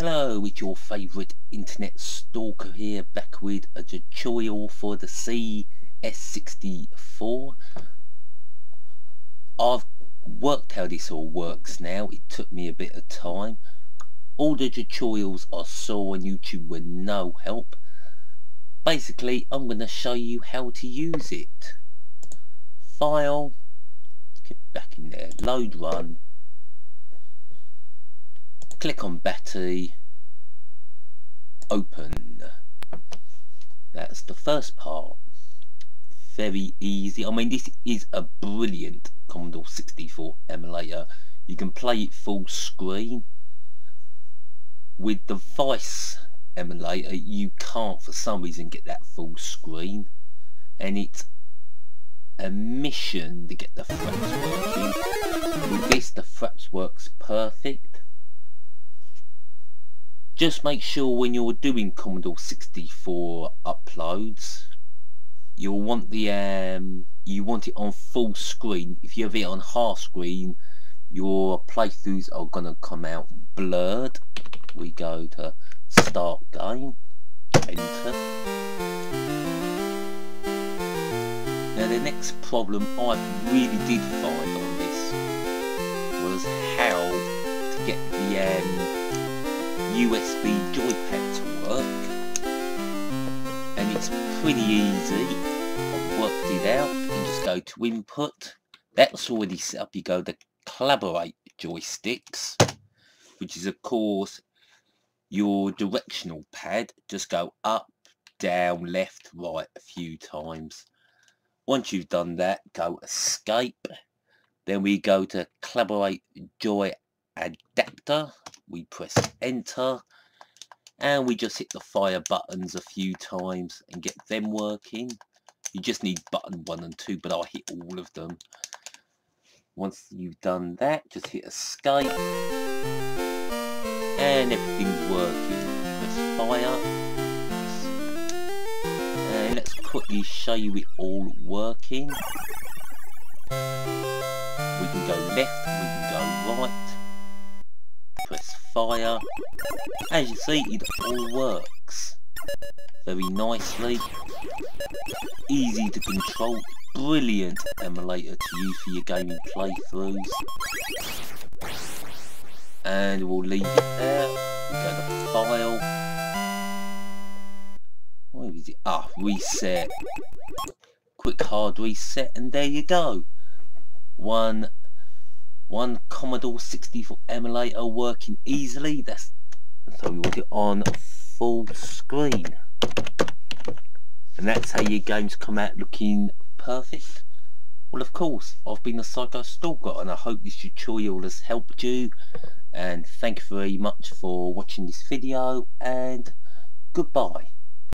Hello, it's your favourite internet stalker here, back with a tutorial for the CCS64. I've worked how this all works now, it took me a bit of time. All the tutorials I saw on YouTube were no help. Basically, I'm going to show you how to use it. File, get back in there, load run, click on Betty, open. That's the first part. Very easy. I mean this is a brilliant Commodore 64 emulator. You can play it full screen. With the Vice emulator you can't for some reason get that full screen. And it's a mission to get the fraps working with this the fraps works perfect just make sure when you're doing Commodore 64 uploads you'll want the um, you want it on full screen. If you have it on half screen your playthroughs are gonna come out blurred. We go to start game. Enter. Now the next problem I really did find on this was how to get the um, USB joypad to work. And it's pretty easy. I've worked it out. You can just go to input. That's already set up. You go to collaborate joysticks which is of course your directional pad. Just go up down left right a few times. Once you've done that go escape. Then we go to collaborate joy adapter. We press enter and we just hit the fire buttons a few times and get them working. You just need button one and two but I'll hit all of them. Once you've done that just hit escape and everything's working. Press fire. And let's quickly show you it all working. We can go left we can go right press fire. As you see, it all works very nicely. Easy to control. Brilliant emulator to use for your gaming playthroughs. And we'll leave it there. Go to file. Where is it? Ah, reset. Quick hard reset and there you go. One one Commodore 64 emulator working easily. That's so we want it on full screen. And that's how your games come out looking perfect. Well of course, I've been a Psycho Stalker and I hope this tutorial has helped you. And thank you very much for watching this video and goodbye.